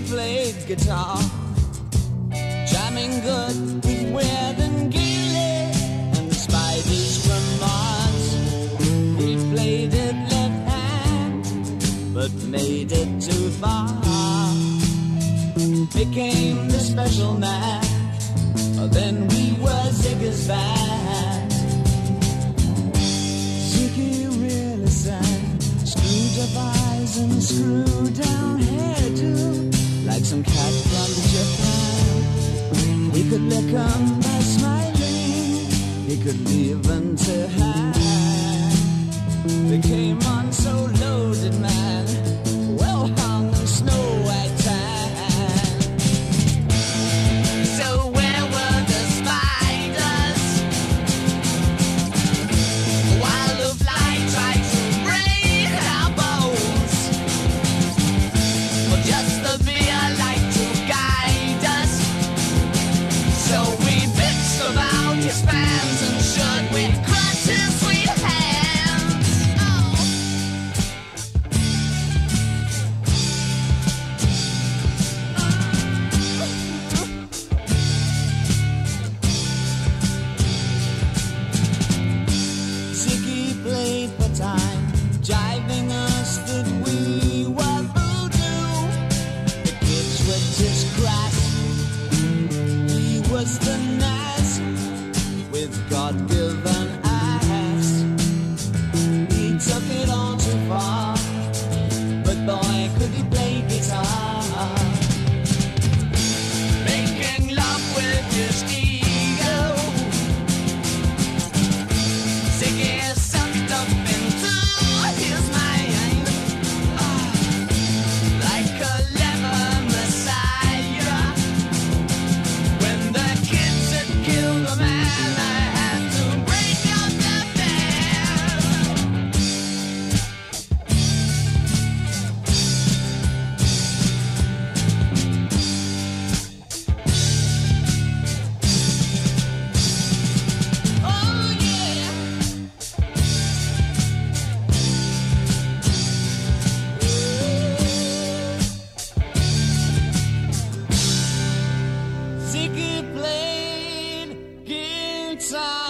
played guitar, jamming good with Weird and Gilly and the Spiders from Mars. He played it left hand, but made it too far. Became the special man. Oh, then we were Ziggy's band. Ziggy really sang, screwed up eyes and screwed down hairdo, like some cat from Japan. He could 'em by smiling, he could leave to hand. They came on so loaded, jiving us that we were voodoo. The kids were just. He was the nice with God-given ass. He took it all too far, but boy, could he play guitar. Ziggy played guitar.